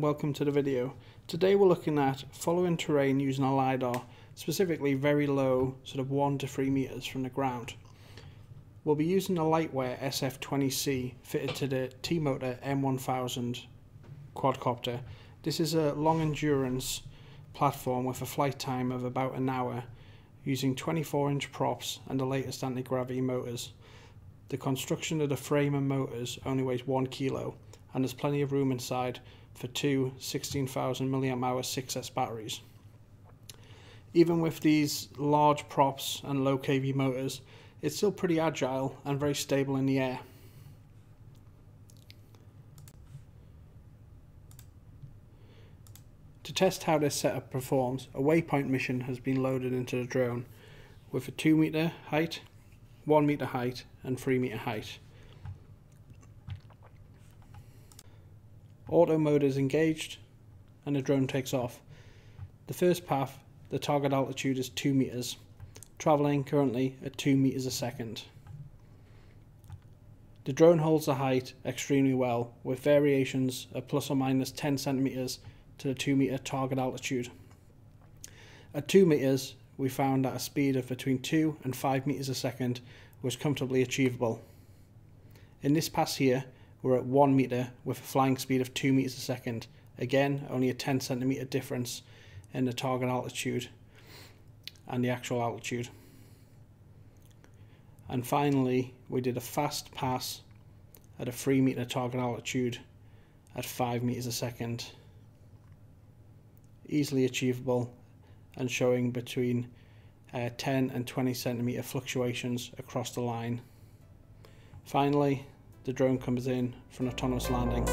welcome to the video. Today we're looking at following terrain using a LiDAR, specifically very low, sort of 1 to 3 meters from the ground. We'll be using the Lightware SF20C fitted to the T-Motor M1000 quadcopter. This is a long endurance platform with a flight time of about an hour using 24 inch props and the latest anti-gravity motors. The construction of the frame and motors only weighs 1 kilo and there's plenty of room inside for two 16,000 mAh 6S batteries. Even with these large props and low kV motors, it's still pretty agile and very stable in the air. To test how this setup performs, a waypoint mission has been loaded into the drone with a 2 meter height, 1 meter height and 3 meter height. Auto mode is engaged and the drone takes off. The first path, the target altitude is 2 meters, traveling currently at 2 meters a second. The drone holds the height extremely well, with variations of plus or minus 10 centimeters to the 2 meter target altitude. At 2 meters, we found that a speed of between 2 and 5 meters a second was comfortably achievable. In this pass here, we're at 1 meter with a flying speed of 2 meters a second. Again, only a 10 centimeter difference in the target altitude and the actual altitude. And finally, we did a fast pass at a 3 meter target altitude at 5 meters a second. Easily achievable and showing between uh, 10 and 20 centimeter fluctuations across the line. Finally, the drone comes in for an autonomous landing.